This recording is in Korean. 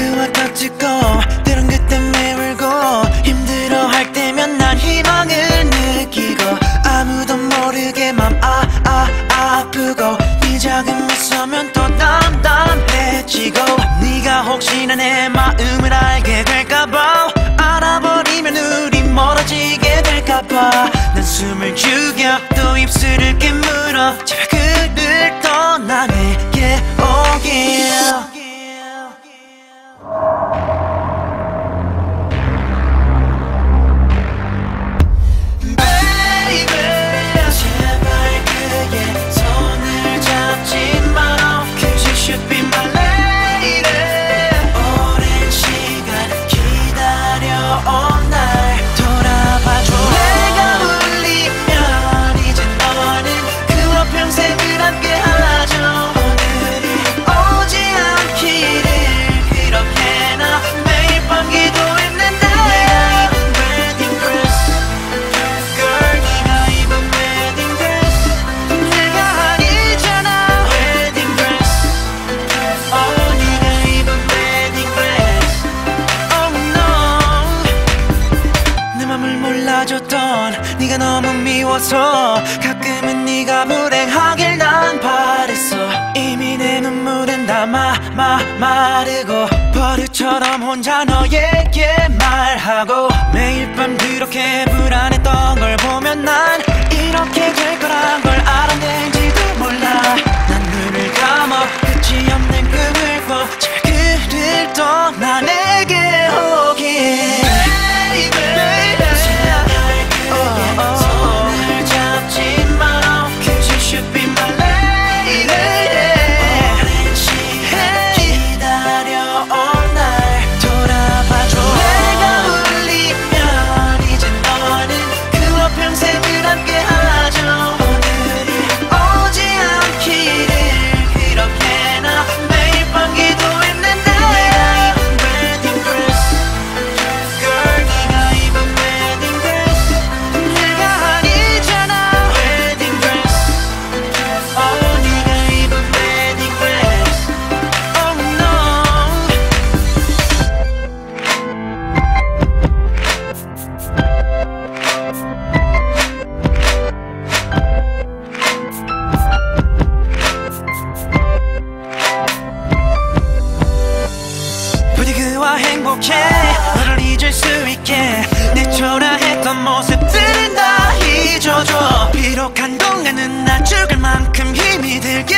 그와 딱 찍고 때론 그때 매물고 힘들어할 때면 난 희망을 느끼고 아무도 모르게 맘 아, 아, 아, 아프고 이 작은 미소면 또 담담해지고 네가 혹시나 내 마음을 알게 될까봐 알아버리면 우리 멀어지게 될까봐 난 숨을 죽여 또 입술을 깨물어 제발 알아줬던 네가 너무 미워서 가끔은 네가 불행하길 난 바랬어. 이미 내 눈물은 다마마 마르고 버릇처럼 혼자 너에게 말하고 매일 밤 그렇게 불안했던 걸 보면 난 이렇게 될 거라 행복해. 너를 잊을 수 있게. 내 초라했던 모습들은 다 잊어줘. 비록 한동안은 나 죽을 만큼 힘이 들게.